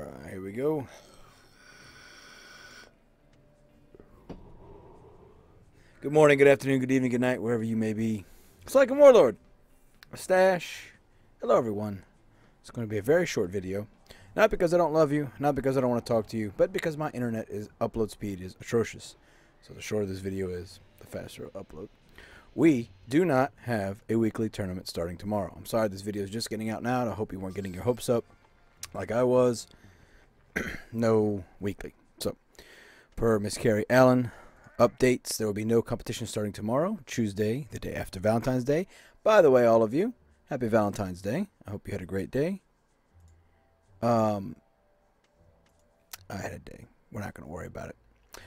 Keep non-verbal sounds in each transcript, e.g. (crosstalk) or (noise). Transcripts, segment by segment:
Here we go. Good morning, good afternoon, good evening, good night, wherever you may be. It's Lycan Warlord. A stash. Hello, everyone. It's going to be a very short video. Not because I don't love you, not because I don't want to talk to you, but because my internet is upload speed is atrocious. So the shorter this video is, the faster it'll upload. We do not have a weekly tournament starting tomorrow. I'm sorry this video is just getting out now. I hope you weren't getting your hopes up like I was. (clears throat) no weekly. So, per Miss Carrie Allen, updates there will be no competition starting tomorrow, Tuesday, the day after Valentine's Day. By the way, all of you, happy Valentine's Day. I hope you had a great day. Um, I had a day. We're not going to worry about it.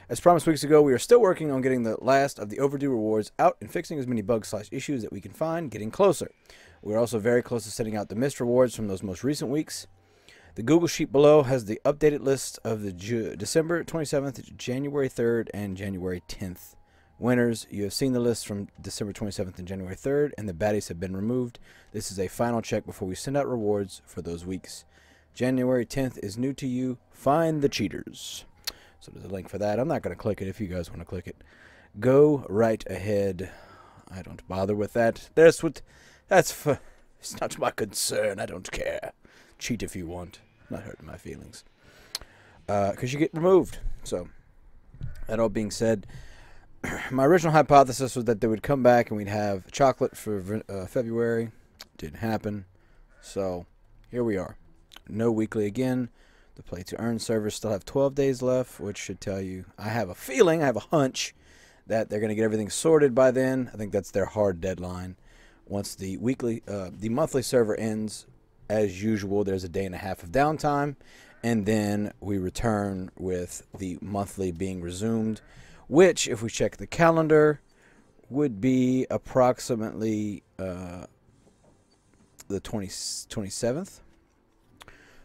As promised weeks ago, we are still working on getting the last of the overdue rewards out and fixing as many bugs slash issues that we can find, getting closer. We're also very close to sending out the missed rewards from those most recent weeks. The Google Sheet below has the updated list of the Ju December 27th, January 3rd, and January 10th winners. You have seen the list from December 27th and January 3rd, and the baddies have been removed. This is a final check before we send out rewards for those weeks. January 10th is new to you. Find the cheaters. So there's a link for that. I'm not going to click it if you guys want to click it. Go right ahead. I don't bother with that. That's what. That's for. It's not my concern. I don't care. Cheat if you want not hurting my feelings. Because uh, you get removed. So, that all being said, (clears throat) my original hypothesis was that they would come back and we'd have chocolate for uh, February. Didn't happen. So, here we are. No weekly again. The play to earn servers still have 12 days left, which should tell you I have a feeling, I have a hunch that they're going to get everything sorted by then. I think that's their hard deadline. Once the weekly, uh, the monthly server ends, as usual, there's a day and a half of downtime, and then we return with the monthly being resumed, which, if we check the calendar, would be approximately uh, the 20, 27th.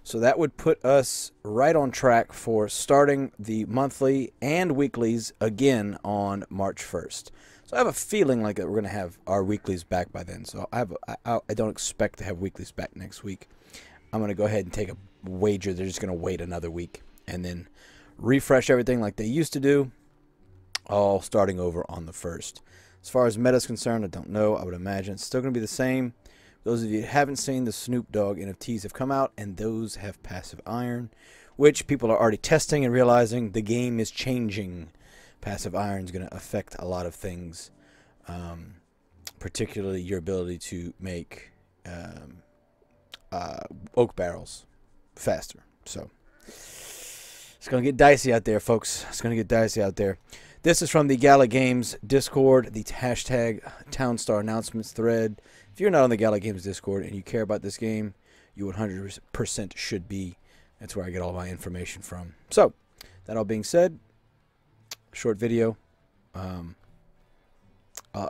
So that would put us right on track for starting the monthly and weeklies again on March 1st. So I have a feeling like that we're going to have our weeklies back by then. So I have I, I don't expect to have weeklies back next week. I'm going to go ahead and take a wager. They're just going to wait another week and then refresh everything like they used to do, all starting over on the first. As far as meta is concerned, I don't know. I would imagine it's still going to be the same. Those of you who haven't seen the Snoop Dogg NFTs have come out, and those have passive iron, which people are already testing and realizing the game is changing passive iron is going to affect a lot of things, um, particularly your ability to make um, uh, oak barrels faster. So it's going to get dicey out there, folks. It's going to get dicey out there. This is from the Gala Games Discord, the hashtag Townstar announcements thread. If you're not on the Gala Games Discord and you care about this game, you 100% should be. That's where I get all my information from. So, that all being said, short video. Um, uh,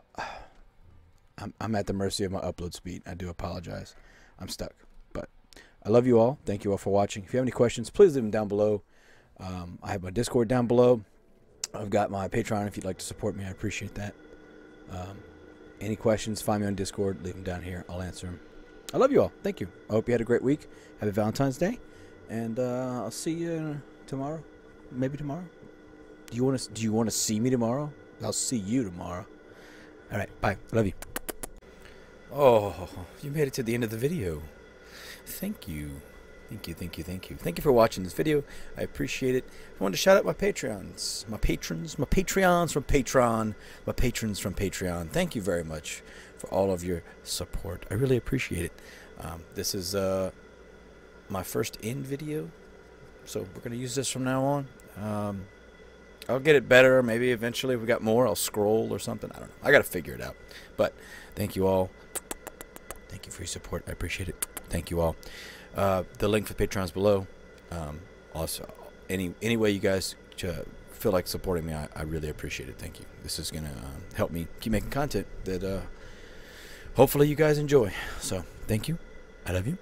I'm, I'm at the mercy of my upload speed. I do apologize. I'm stuck. But I love you all. Thank you all for watching. If you have any questions, please leave them down below. Um, I have my Discord down below. I've got my Patreon if you'd like to support me. I appreciate that. Um, any questions, find me on Discord. Leave them down here. I'll answer them. I love you all. Thank you. I hope you had a great week. Happy Valentine's Day. And uh, I'll see you tomorrow. Maybe tomorrow. Do you want to? Do you want to see me tomorrow? I'll see you tomorrow. All right. Bye. Love you. Oh, you made it to the end of the video. Thank you. Thank you, thank you, thank you. Thank you for watching this video. I appreciate it. I wanted to shout out my patrons, my patrons, my Patreons from Patreon, my patrons from Patreon. Thank you very much for all of your support. I really appreciate it. Um, this is uh, my first in video, so we're going to use this from now on. Um, I'll get it better. Maybe eventually, if we got more, I'll scroll or something. I don't know. I got to figure it out. But thank you all. Thank you for your support. I appreciate it. Thank you all. Uh, the link for Patreon's below. Um, also, any any way you guys feel like supporting me, I, I, really appreciate it. Thank you. This is gonna uh, help me keep making content that uh, hopefully you guys enjoy. So thank you. I love you.